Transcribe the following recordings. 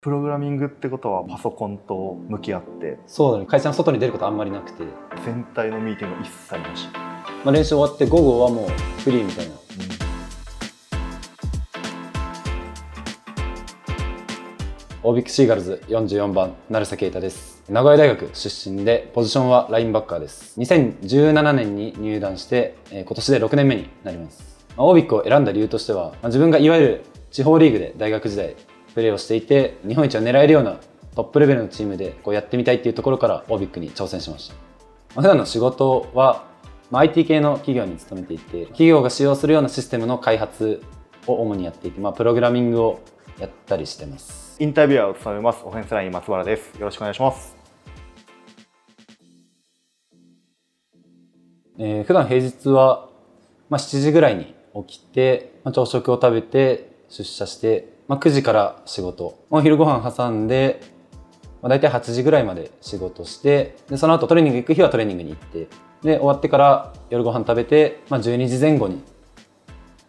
プログラミングってことはパソコンと向き合って。そうだね。会社の外に出ることあんまりなくて、全体のミーティング一切なし、まあ、練習終わって午後はもうフリーみたいな。オービックシーガルズ44番成瀬啓太です。名古屋大学出身でポジションはラインバッカーです。2017年に入団して、えー今年で6年目になります、まあオービックを選んだ理由としては、まあ自分がいわゆる地方リーグで大学時代プレーをしていて日本一を狙えるようなトップレベルのチームでこうやってみたいっていうところからオービックに挑戦しました。まあ普段の仕事は、まあ、IT 系の企業に勤めていて企業が使用するようなシステムの開発を主にやっていて、まあ、プログラミングをやったりしてます。インタビュアーを務めますオフェンスライン松原です。よろしくお願いします。えー普段平日は、まあ、7時ぐらいに起きて、まあ、朝食を食べて出社して、まあ、9時から仕事、まあ、お昼ご飯挟んで、まあ、大体8時ぐらいまで仕事してでその後トレーニング行く日はトレーニングに行ってで終わってから夜ご飯食べて、まあ、12時前後に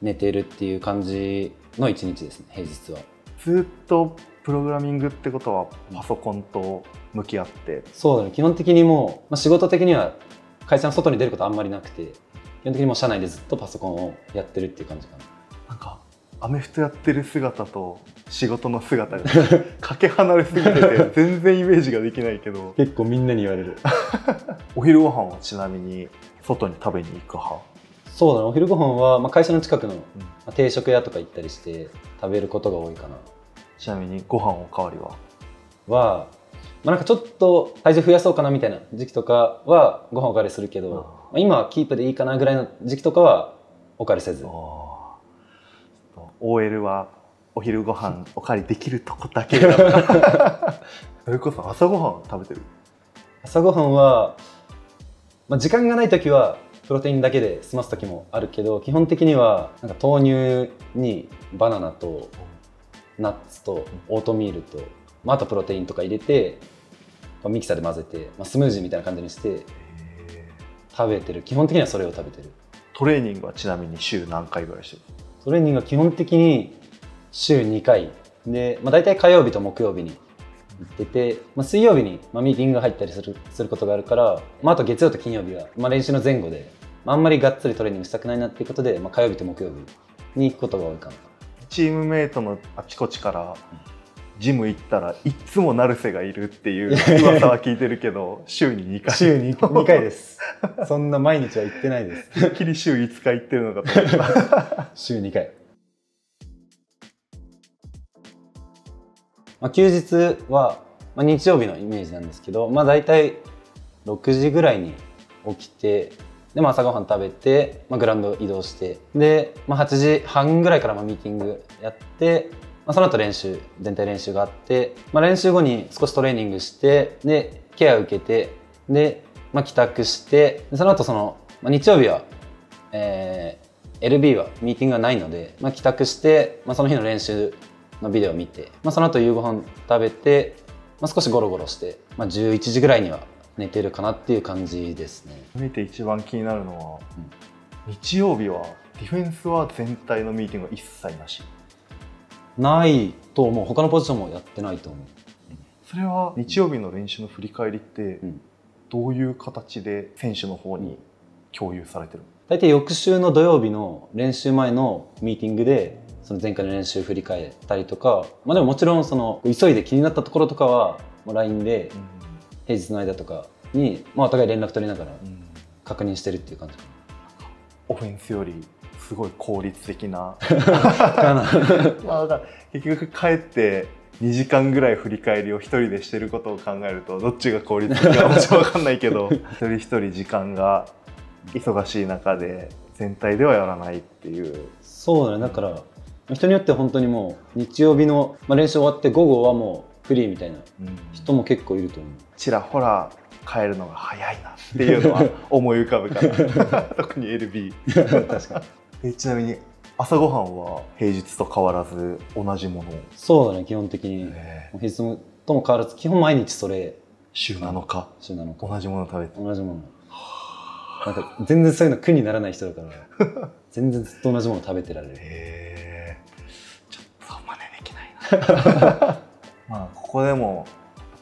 寝てるっていう感じの一日ですね平日は。ずっとプログラミングってことはパソコンと向き合ってそうだね基本的にもう、まあ、仕事的には会社の外に出ることあんまりなくて基本的にもう社内でずっとパソコンをやってるっていう感じかな。なんかアメフトやってる姿と仕事の姿が かけ離れすぎてて 全然イメージができないけど。結構みんなに言われる。お昼ご飯はちなみに外に食べに行く派？そうだねお昼ご飯はまあ会社の近くのまあ定食屋とか行ったりして食べることが多いかな。ちなみにご飯おかわりは？は、まあ、なんかちょっと体重増やそうかなみたいな時期とかはご飯おかわりするけど、あーまあ、今はキープでいいかなぐらいの時期とかはおかわりせず。あー OL はお昼ご飯 おかわりできるとこだけだ。それこそ朝ごはん食べてる？朝ごはんは、まあ、時間がない時はプロテインだけで済ます時もあるけど基本的にはなんか豆乳にバナナとナッツとオートミールと、まあ、あとプロテインとか入れてまあミキサーで混ぜて、まあ、スムージーみたいな感じにして食べてる。基本的にはそれを食べてる。トレーニングはちなみに週何回ぐらいしてる？トレーニングは基本的に週2回。で、まあ、大体火曜日と木曜日に行ってて、まあ、水曜日に、まあ、ミーティングが入ったりするすることがあるから、まあ、あと月曜と金曜日は、まあ、練習の前後で、まあ、あんまりがっつりトレーニングしたくないなっていうことで、まあ、火曜日と木曜日に行くことが多いかな。チームメイトのあちこちからジム行ったらいっつも成瀬がいるっていう 噂は聞いてるけど週に2回。週 2, 2回。です。そんな毎日は行ってないです。てっきり週5日行ってるのかと思った。週2回、まあ、休日は、まあ、日曜日のイメージなんですけど、まあ、大体6時ぐらいに起きてで、まあ、朝ごはん食べて、まあ、グラウンド移動してで、まあ、8時半ぐらいからまあミーティングやって、まあ、その後練習全体練習があって、まあ、練習後に少しトレーニングしてでケアを受けてで、まあ、帰宅してでその後その、まあ、日曜日は、えー LB はミーティングがないので、まあ、帰宅して、まあ、その日の練習のビデオを見て、まあ、その後夕ご飯食べて、まあ、少しゴロゴロして、まあ、11時ぐらいには寝てるかなっていう感じですね。見て一番気になるのは、日曜日はディフェンスは全体のミーティングは一切なしないと思う。他のポジションもやってないと思う。それは日曜日の練習の振り返りってうん。どういう形で選手の方に共有されてる大体翌週の土曜日の練習前のミーティングでその前回の練習振り返ったりとか、まあ、でももちろんその急いで気になったところとかはもう LINE で平日の間とかに、まあ、お互い連絡取りながら確認してるっていう感じオフェンスよりすごい効率的な。結局帰って2時間ぐらい振り返りを一人でしてることを考えるとどっちが効率的かもちろん分かんないけど 一人一人時間が忙しい中で全体ではやらないっていう。そうだね。だから人によっては本当にもう日曜日の、まあ、練習終わって午後はもうフリーみたいな人も結構いると思う。ちらほら帰るのが早いなっていうのは思い浮かぶから。特に LB 確かにえちなみに朝ごはんは平日と変わらず同じものを？そうだね基本的に。え。平日とも変わらず基本毎日それ。週7日週なのか。同じもの食べて。同じもの。なんか全然そういうの苦にならない人だから。全然ずっと同じもの食べてられる。へえ。ちょっと真似できないな。まあここでも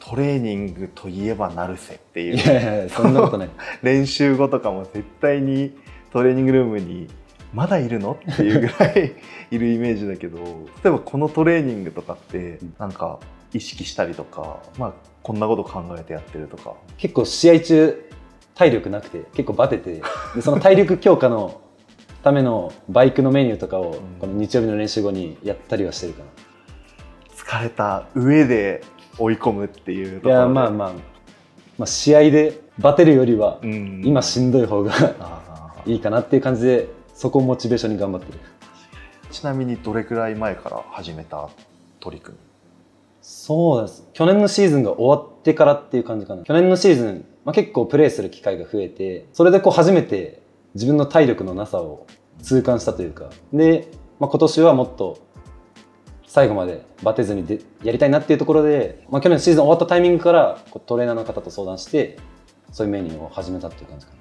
トレーニングといえば成瀬っていう。いやいやそんなことない。練習後とかも絶対にトレーニングルームにまだいるの？っていうぐらいいるイメージだけど 例えばこのトレーニングとかってなんか意識したりとか、まあ、こんなこと考えてやってるとか。結構試合中体力なくて結構バテてでその体力強化のためのバイクのメニューとかをこの日曜日の練習後にやったりはしてるかな、疲れた上で追い込むっていうといころで。やまあまあ、まあ、試合でバテるよりはうん。今しんどい方がいいかなっていう感じでそこをモチベーションに頑張ってる。ちなみにどれくらい前から始めた取り組み？そうです。去年のシーズンが終わってからっていう感じかな。去年のシーズン、まあ、結構プレーする機会が増えてそれでこう初めて自分の体力のなさを痛感したというか。で、まあ、今年はもっと最後までバテずにでやりたいなっていうところで、まあ、去年のシーズン終わったタイミングからこうトレーナーの方と相談してそういうメニューを始めたっていう感じかな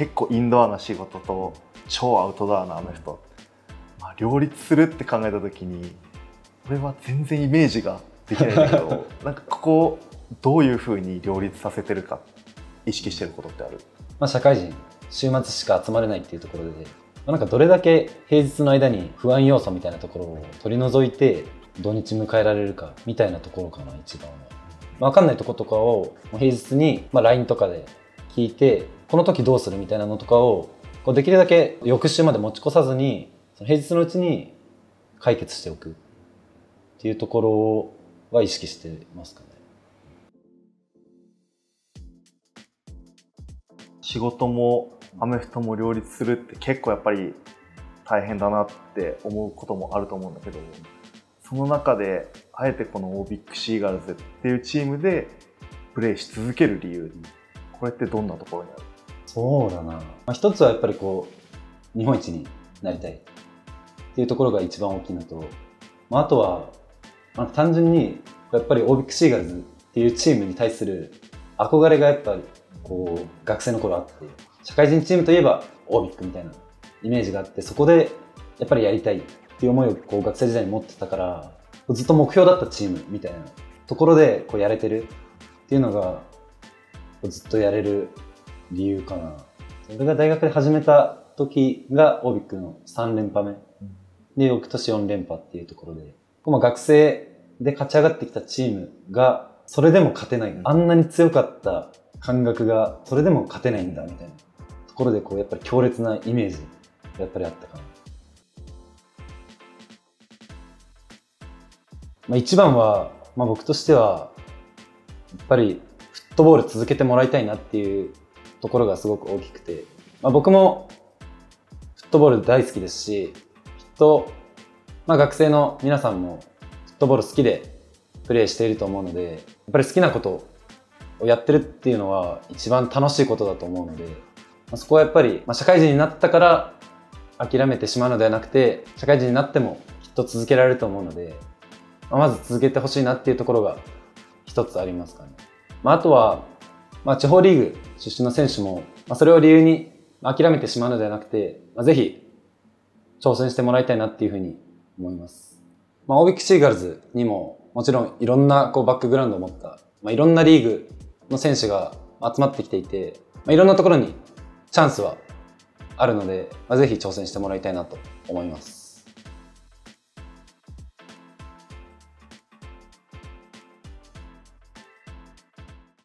結構インドアな仕事と超アウトドアなアメフト、まあ、両立するって考えた時に俺は全然イメージができないんだけど なんかここどういうふうに両立させてるか意識してることってある？まあ、社会人週末しか集まれないっていうところで、まあ、なんかどれだけ平日の間に不安要素みたいなところを取り除いて土日迎えられるかみたいなところかな一番は。まあ、分かんないところとかを平日に、まあ、LINE とかで聞いてこの時どうするみたいなのとかをこうできるだけ翌週まで持ち越さずにその平日のうちに解決しておくっていうところは意識してますかね。仕事もアメフトも両立するって結構やっぱり大変だなって思うこともあると思うんだけどその中であえてこのオービックシーガルズっていうチームでプレーし続ける理由これってどんなところにある？そうだな、まあ、一つはやっぱりこう日本一になりたいっていうところが一番大きいのと、まあ、あとは、まあ、単純にやっぱりオービックシーガルズっていうチームに対する憧れがやっぱりこう学生の頃あって社会人チームといえばオービックみたいなイメージがあってそこでやっぱりやりたいっていう思いをこう学生時代に持ってたからずっと目標だったチームみたいなところでこうやれてるっていうのがずっとやれる理由かな。それが大学で始めた時がオービックの3連覇目。で、翌年4連覇っていうところで、まあ、学生で勝ち上がってきたチームが、それでも勝てない。あんなに強かった感覚が、それでも勝てないんだ、みたいなところで、こう、やっぱり強烈なイメージやっぱりあったかな。まあ、一番は、まあ、僕としては、やっぱりトボール続けてもらいたいなっていうところがすごく大きくて、まあ、僕もフットボール大好きですし、きっと、まあ、学生の皆さんもフットボール好きでプレーしていると思うので、やっぱり好きなことをやってるっていうのは一番楽しいことだと思うので、まあ、そこはやっぱり、まあ、社会人になったから諦めてしまうのではなくて、社会人になってもきっと続けられると思うので、まあ、まず続けてほしいなっていうところが一つありますかね。まあ、あとは、まあ、地方リーグ出身の選手も、まあ、それを理由に諦めてしまうのではなくて、まあ、ぜひ挑戦してもらいたいなっていうふうに思います。まあ、オービックシーガルズにももちろんいろんなこうバックグラウンドを持った、まあ、いろんなリーグの選手が集まってきていて、まあ、いろんなところにチャンスはあるので、まあ、ぜひ挑戦してもらいたいなと思います。